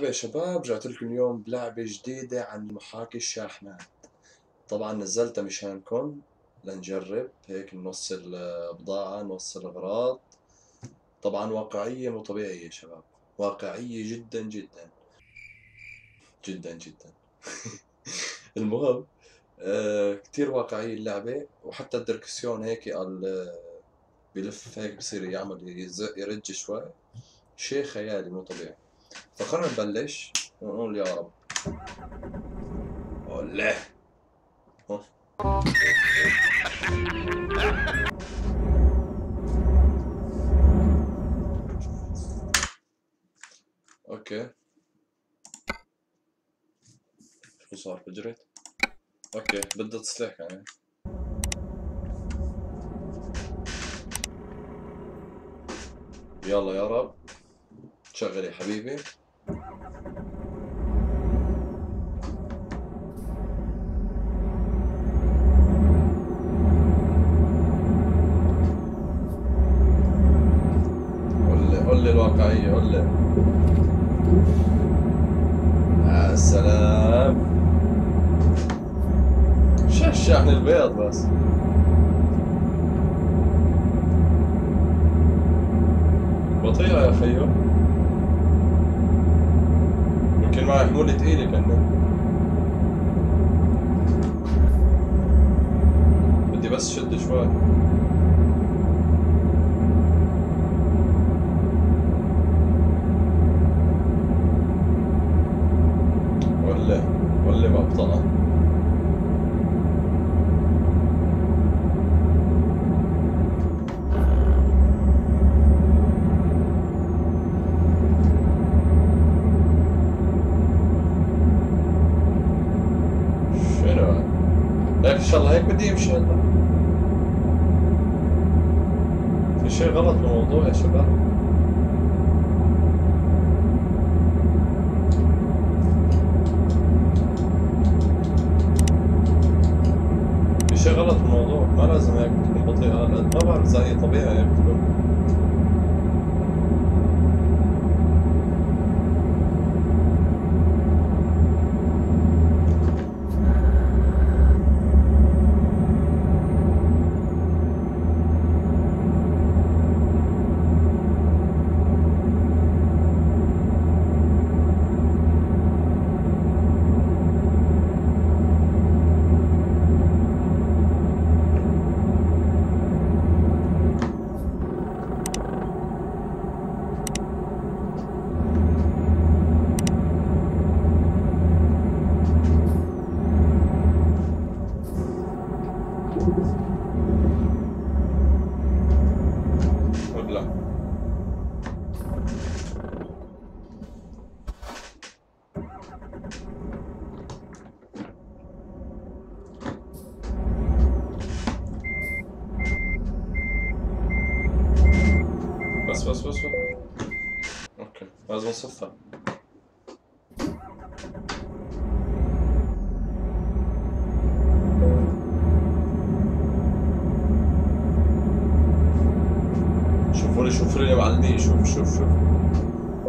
مرحبا يا شباب رجعت لكم اليوم بلعبة جديدة عن محاكي الشاحنات طبعا نزلتها مشانكم لنجرب هيك نوصل بضاعة نوصل أغراض طبعا واقعية مو طبيعية يا شباب واقعية جدا جدا. جدا جدا. المهم آه كتير واقعية اللعبة وحتى الدركسيون هيك آه، بلف هيك بصير يعمل يرج شوي. شيء خيالي مو طبيعي. فخلنا نبلش. ونقول يا رب. ولا okay. شو صار فجرت okay بدها تصليح يعني. يلا يا رب. شغل يا حبيبي. قول لي الواقعية قول لي. يا سلام شو الشحن البيض بس. بطيئة يا خيو يمكن معي حمولة تقيلة كمان بدي بس شد شوي ولا ولا مبطأة شنو هيك إن شاء الله هيك بدي يمشي هلا في شيء غلط بالموضوع يا شباب؟ في شيء غلط بالموضوع ما لازم هيك تكون بطيئة ما بعرف إذا هي طبيعي هيك تكون ولا بس بس بس بس أوكي نصفها شوفوا لي شوفوا لي يا معلمين شوف شوف شوف.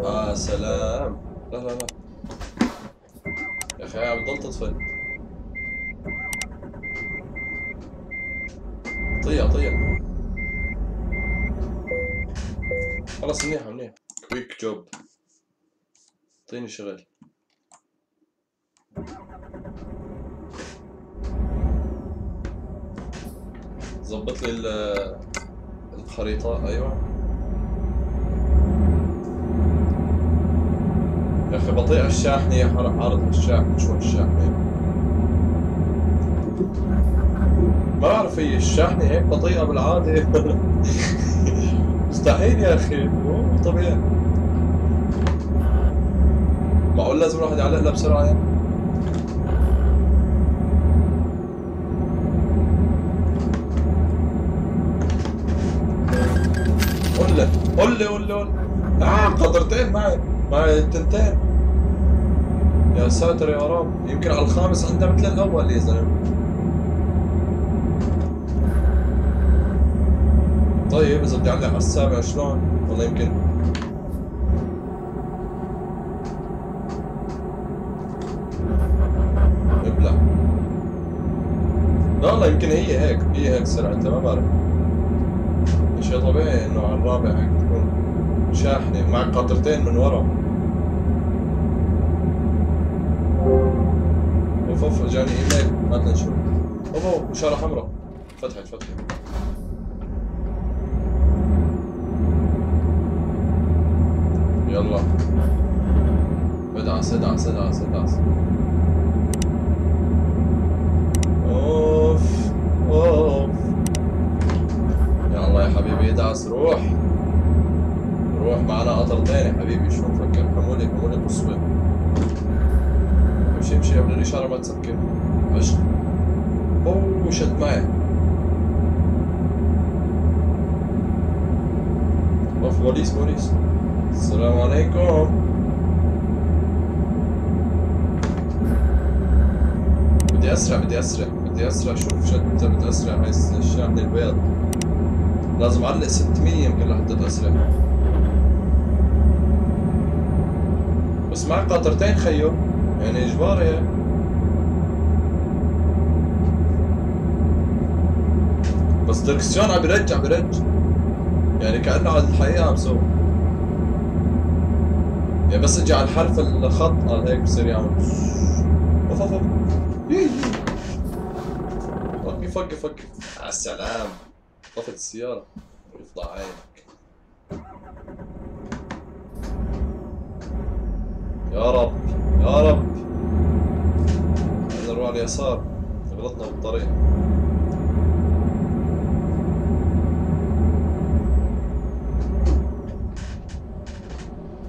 آه سلام. لا لا لا. يا أخي عم بضل تطفي طيع طيع خلص منيح منيح كويك جوب اعطيني شغل ظبط لي ال- الخريطة. أيوة. يا أخي بطيء الشاحنة يا عرض الشاحنة شو الشاحنة ما بعرف هي الشاحنة هيك بطيئة بالعادة. مستحيل يا أخي. مو طبيعي. معقول لازم الواحد يعلق لها بسرعة يعني؟ قول لي قول لي قول لي قول لي آه قدرتين معي معي التنتين يا ساتر يا رب يمكن على الخامس عندها مثل الأول يا زلمة طيب إذا بدي أعلق على السابع شلون؟ والله يمكن لا يمكن هي هيك هي هيك سرعتها ما بعرف. شيء طبيعي إنه على الرابع هيك تكون شاحنة مع قطرتين من ورا. أوف أوف اجاني إيميل. ما تنشر أوف أوف اشارة حمراء. فتحت فتحت. يلا. ادعس ادعس ادعس ادعس اوف اوف يلا يا حبيبي ادعس روح. روح معنا قطر تاني يا حبيبي. شو مفكر حمولي حمولي بالصوت امشي امشي قبل الاشاره ما تسكر؟ عشت أوه شد معي أوف بوليس بوليس. السلام عليكم. بدي أسرع بدي أسرع. بدي اسرع شوف انت بدي اسرع هاي الشاحنة البيض. لازم اعلق 600 يمكن لحتى اسرع بس معك قطرتين خيو يعني إجباري. هيك بس دركسيون عم برج عم يعني كأنه على الحقيقة عم سوي يعني بس أجي على الحرف الخط قال هيك بصير يعمل. أوف. فكي فكي على السلام طفت السيارة. يفضع عينك. يا رب يا رب. نروح على اليسار. غلطنا بالطريق.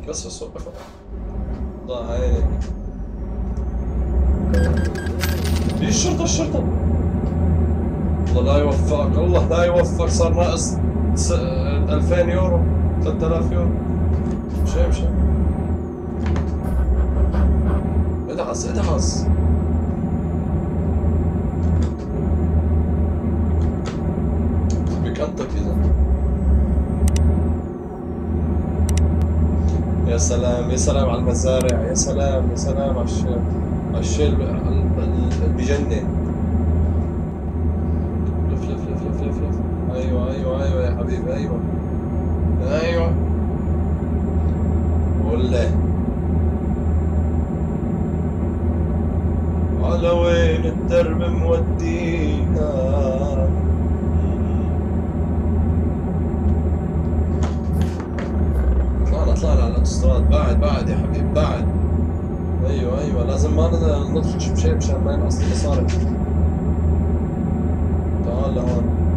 بس بس وقف ضاع عينك. دي الشرطة الشرطة؟ الله لا يوفقك الله لا يوفقك صار ناقص 2000 يورو 3000 يورو. مشي مشي ادعس ادعس بكنتك اذا يا سلام يا سلام على المزارع يا سلام يا سلام على الشيء اللي بجنن لف لف لف لف لف لف أيوه أيوه أيوه يا حبيبي أيوه. أيوه. ولا على وين الدرب مودينا؟ طلعنا طلعنا على الاوتوستراد بعد بعد يا حبيبي بعد. أيوه أيوه. لازم ما نطفش بشيء مشان ما ينقص المصاري تعال لهون.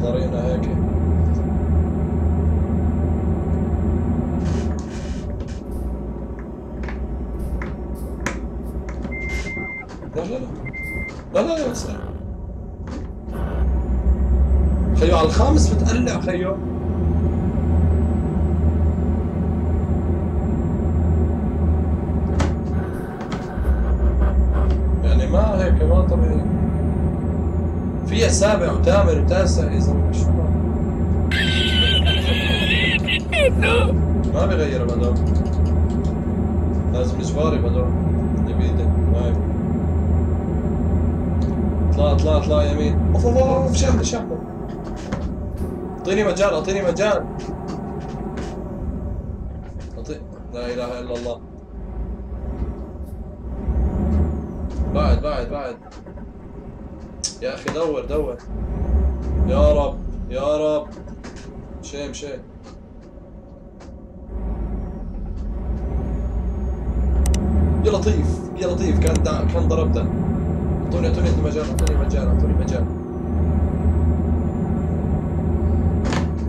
إحنا ضرينا هيك. لا لا لا. لا لا لا اسرع خيو على الخامس بتقلع خيو. يعني ما هيك ما طبيعي. فيها سابع وثامن وتاسع اذا مش ما بيغير بدو. لازم اجباري بدو. يبيدك هاي. اطلع اطلع اطلع يمين. اوف اوف اوف شحنه شحنه اعطيني مجال اعطيني مجال. أعطي... لا اله الا الله. بعد بعد بعد. يا أخي دور دور. يا رب يا رب. مشي مشي يا لطيف يا لطيف. كان دا... كان ضربته. أعطوني أعطوني مجال أعطوني مجال أعطوني مجال.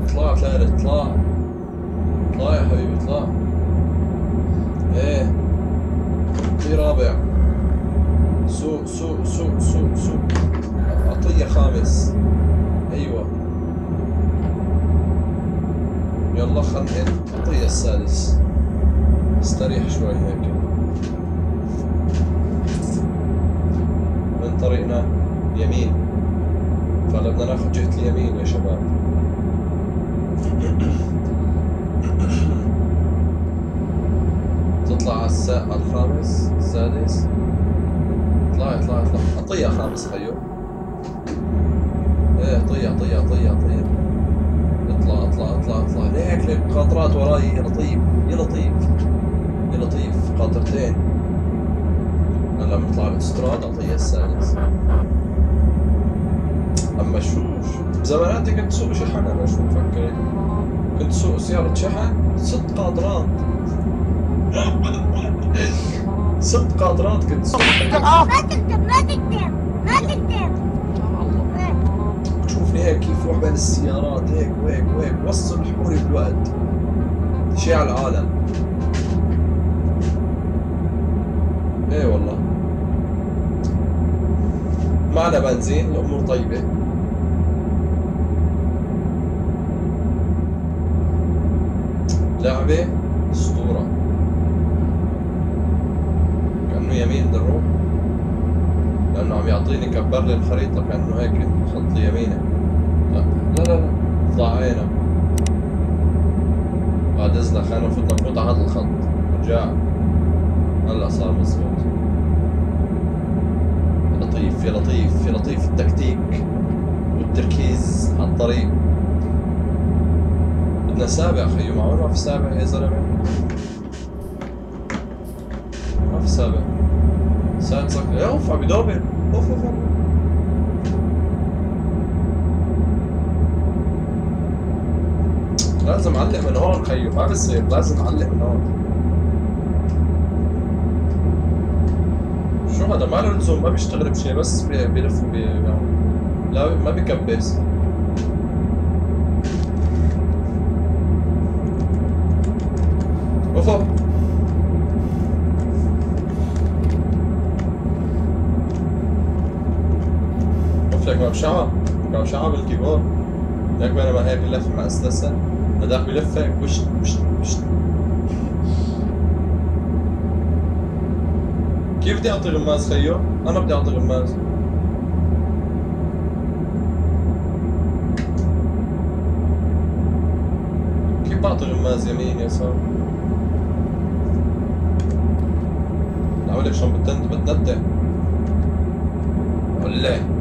اطلع ثالث اطلع. اطلع يا حبيبي اطلع. إيه. في رابع. خامس خيو إيه طيع طيع طيع طيع اطلع اطلع اطلع اطلع. ليك ليك. قاطرات وراي. يا لطيف يا لطيف يا لطيف قاطرتين هلا بنطلع بالاستراد أعطيه السادس. أما شو شو؟ بزماناتي كنت سوق شحن أنا شو مفكر؟ كنت سوق سيارة شحن. ست قاطرات. ست قاطرات كنت سوق ما تكتب ما تكتب. ما هيك كيف روح بين السيارات هيك وهيك وهيك. وصل حوري بالوقت. شي على العالم. إيه والله. معنا بنزين الأمور طيبة. لعبة أسطورة. كأنه يمين نروح لأنه عم يعطيني كبر لي الخريطة كأنه هيك خط يمينه لا لا لا. لا اطلع بعد إذنك خلينا نفوت نفوت على هذا الخط. رجع. هلأ صار مزبوط. لطيف يا لطيف يا لطيف التكتيك والتركيز على الطريق. بدنا سابع خيو معقول ما في سابع يا زلمة. ما في سابع. سادسك يا اوف عم يدوبر اوف اوف اوف لازم اعلق من هون خيو ما بصير لازم اعلق من هون شو هذا ما له لزوم ما بيشتغل بشيء بس بي- بيلف وبي لا ما بيكبس اوف اوف اوف لك مبشعة مبشعة بالكيبورد. لك بينما هيك لف مع استسا هذاك بلف وش وش وش؟ كيف بدي أعطي غماز خيو؟ أنا بدي أعطي غماز كيف بعطي غماز يمين يسار؟ أقول لك شلون بتنت بتنتع ولا اوف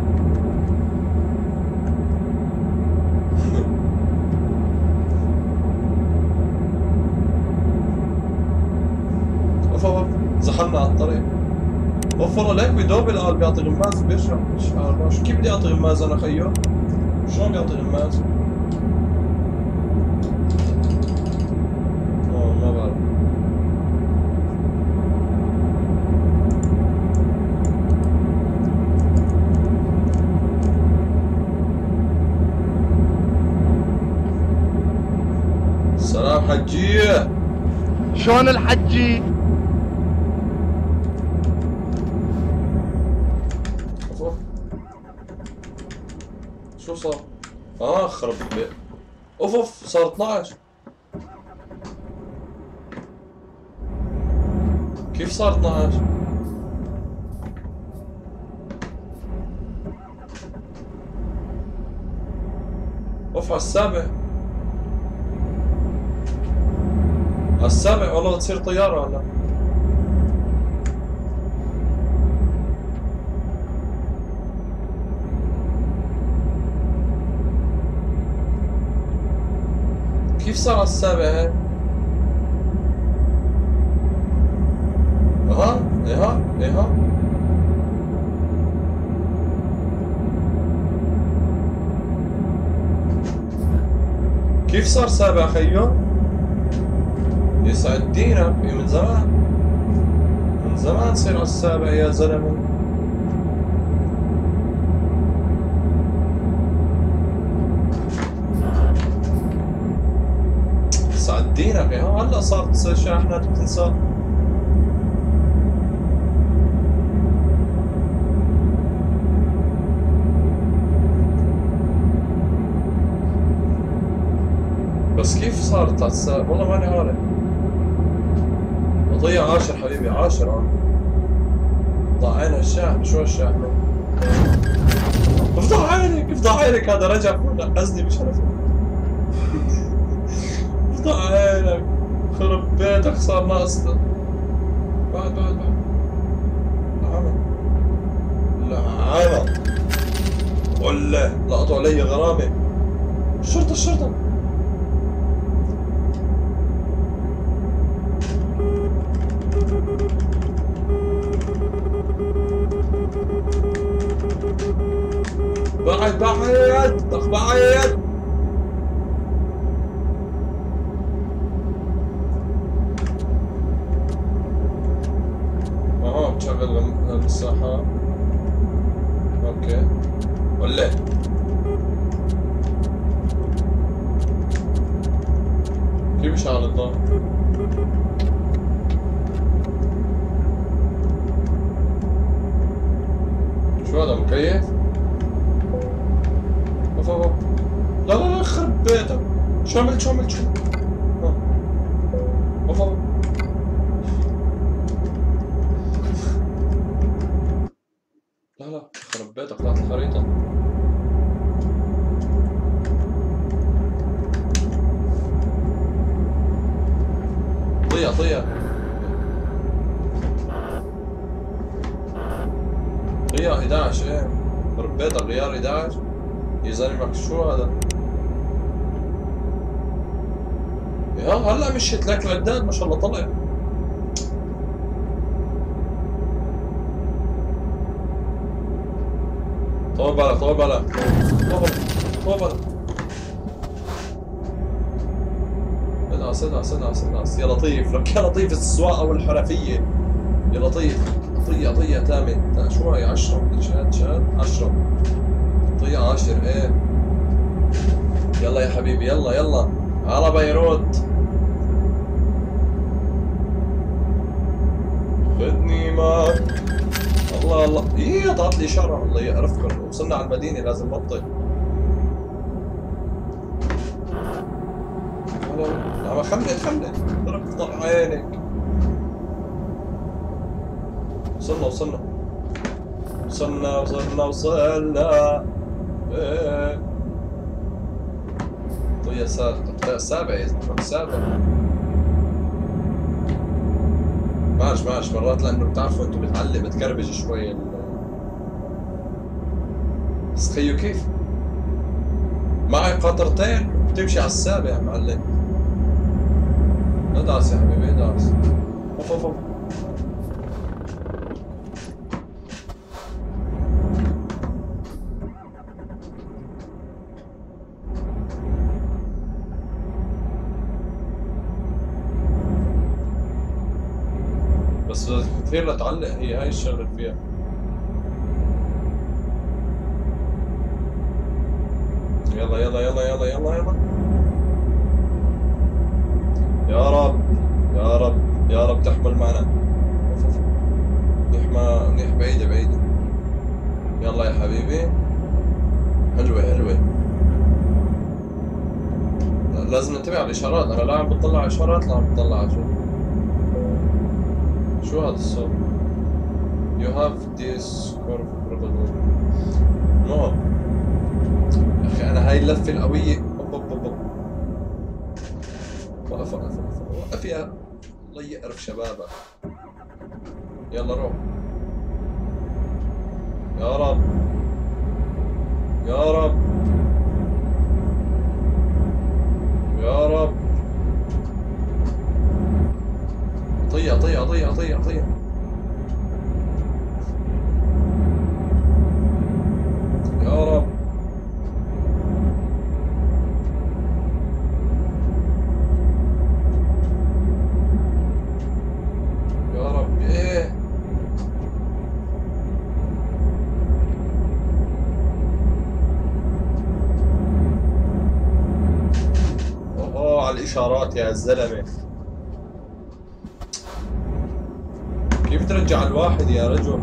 زحمنا على الطريق. والله ليك بدوب القال بيعطي غماز. بيرجع. مش عارف شو كيف بدي اعطي غماز أنا خيو؟ شلون بيعطي غماز؟ ما بعرف. سلام شلون الحجي؟ شو صار؟ آه خرب البيت أوف أوف صار 12 كيف صار 12؟ أوف على السابع على السابع والله تصير طيارة هلا كيف صار السابع هيك؟ أها أها أها كيف صار سابع خيو؟ يسعد دينك إيه من زمان من زمان صير السابع يا زلمة دينك. يا هلا صارت شاحنات بتنسى بس كيف صارت السابع والله ماني عارف. وضيع عاشر حبيبي عاشر آه. ضاعنا الشاحن شو الشاحن افضح عينك افضح عينك هذا رجع فوق قصدي مش عارف. افضح عينك. خرب بيتك صار ناقص بعد بعد بعد. العمل ولا. لقطوا علي غرامة. الشرطة الشرطة بعد بعد. بعد تشغل المساحة أوكي ولا كيف يشعل الضوء؟ شو هذا مكيف؟ اوف اوف. لا لا لا خرب بيتك شو عملت شو عملت شو؟ ها. اوف اوف لا لا خرب بيتك طلعت الخريطة طيا طيا طيا 11 إيه خرب بيتك غيار 11 يا زلمة شو هذا؟ يا هلا مشيت لك العداد ما شاء الله طلع. طول بالك طول بالك طول بالك ادعس ادعس يا لطيف لك يا لطيف السواقة والحرفية. يا لطيف. طية طية تامة تا- شو هاي عشرة؟ مدري شهاد شهاد عشرة. طية عاشر إيه. يلا يا حبيبي يلا يلا. على بيروت. خدني معك الله الله. إيه ضغط لي اشاره الله يعرفكم وصلنا على المدينة لازم بطل. لا لا لا خملت خملت ضرب عينك. وصلنا وصلنا وصلنا وصلنا وصلنا طيب سابع سابع يا زلمة سابع. معلش معلش مرات لأنه بتعرفوا أنتم بتعلق بتكربج شوي بس خيو كيف؟ معي قطرتين بتمشي على السابع معلم. ادعس يا حبيبي ادعس أوف أوف أوف. كثير تعلق هي هاي الشغلة فيها. يلا يلا يلا يلا يلا يلا. يا رب يا رب يا رب تحمل معنا. أوف. نحمى نح بعيدة بعيدة. يلا يا حبيبي. حلوة حلوة. لا، لازم ننتبه على الإشارات. أنا لا عم بطلع على إشارات لا عم بطلع على شو هذا الصوت؟ You have this curve probably. No. أخي أنا هاي اللفة القوية أوب أوب أوب. وقف وقف وقف وقف يا الله يقرف شبابك يلا روح يا رب يا رب يا رب طية طية طية طية طية. يا رب. يا رب. إيه؟ اوه على الإشارات يا زلمة. ترجع الواحد يا رجل.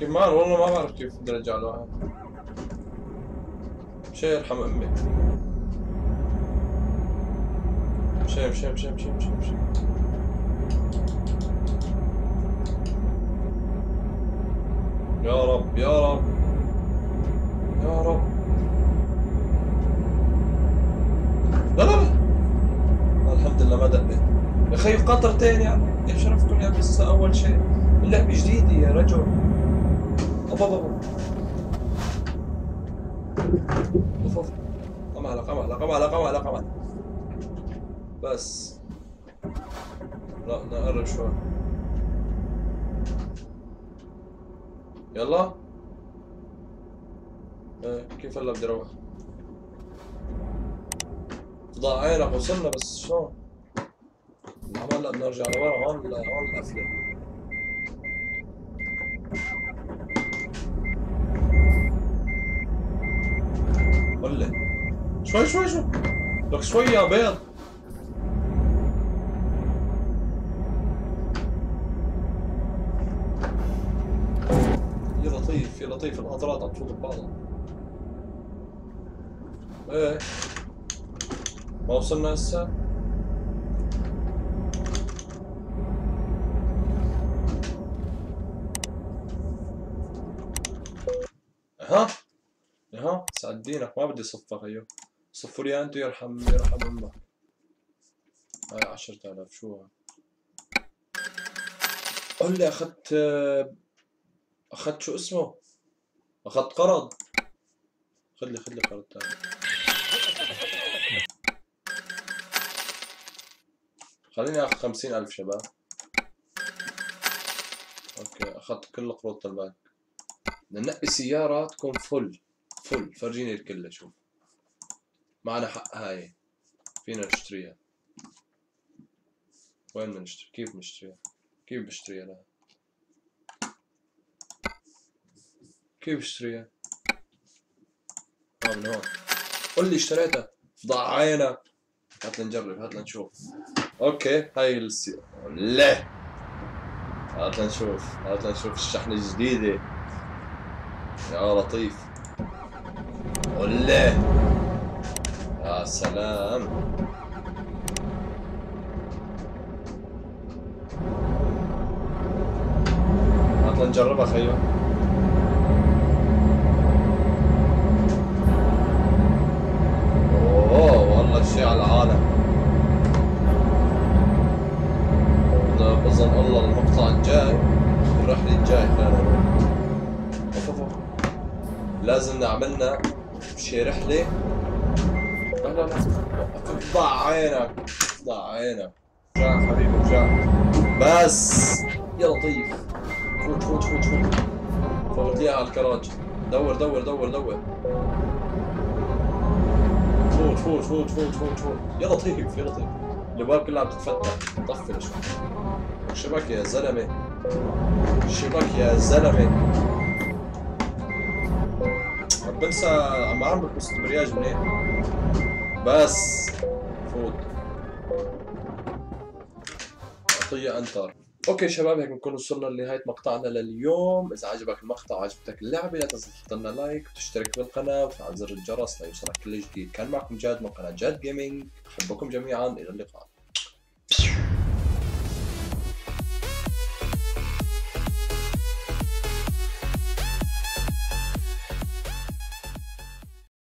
كمان والله ما بعرف كيف ترجع الواحد. مشي يرحم أمك مشي مشي مشي مشي مشي مشي يا رب يا رب يا رب لا لا لا الحمد لله مدى خي قطرتين يعني يا شرفكم يا بس أول شيء. اللعبة جديدة يا رجل. أوف أوف أوف قم على قم على قم على قم على قم على. بس. لا نقرب شوي يلا. إيه كيف هلا بدي أروح ضاع عينك وصلنا بس شلون؟ هلا بدنا نرجع لورا هون هون القفله ولا شوي شوي شوي. لك شوي يا بيض. يا لطيف يا لطيف القطرات عم تفوت ببعضها. إيه. ما وصلنا هسه؟ ها؟ ها؟ سعدينك ما بدي صفك أيوه. صفوا لي انتو يرحم يرحم أمك هاي عشرة آلاف شو هاي؟ قول لي أخذت أخذت شو اسمه؟ أخذت قرض. خذ لي خذ لي قرض ثاني خليني آخذ خمسين ألف شباب. Okay أخذت كل قروض البنك. بدنا ننقي سيارة تكون full full فرجيني الكل شوف. معنا حق هاي. فينا نشتريها. وين بدنا نشتري؟ كيف نشتريها؟ كيف بشتريها لا كيف بشتريها؟ آه من هون. قول لي اشتريتها. ضاع عينك. هات لنجرب هات لنشوف. Okay هاي السي لا. هات لنشوف هات لنشوف الشحنة الجديدة. يا لطيف. ولا يا سلام. هات نجربها خيو أوه والله شيء على العالم. بظن الله المقطع الجاي الرحلة الجاي خلينا لازم نعملنا شي رحلة. لا لا لا عينك ضاع عينك. رجع حبيبي رجع بس يا لطيف فوت فوت فوت فوت. فوت على الكراج. دور دور دور دور. فوت فوت فوت فوت فوت فوت. يا لطيف يا لطيف الابواب كلها عم تتفتح. طفل شوي شبك يا زلمة. شبك يا زلمة. بنسى عم أعمل بس ال débrayage منيح. بس فوت. اعطيه enter. Okay شباب هيك بنكون وصلنا لنهاية مقطعنا لليوم. إذا عجبك المقطع وعجبتك اللعبة لا تنسى تحط لنا like وتشترك بالقناة وتفعل زر الجرس ليوصلك كل جديد. كان معكم جاد من قناة جاد Gaming أحبكم جميعا. إلى اللقاء.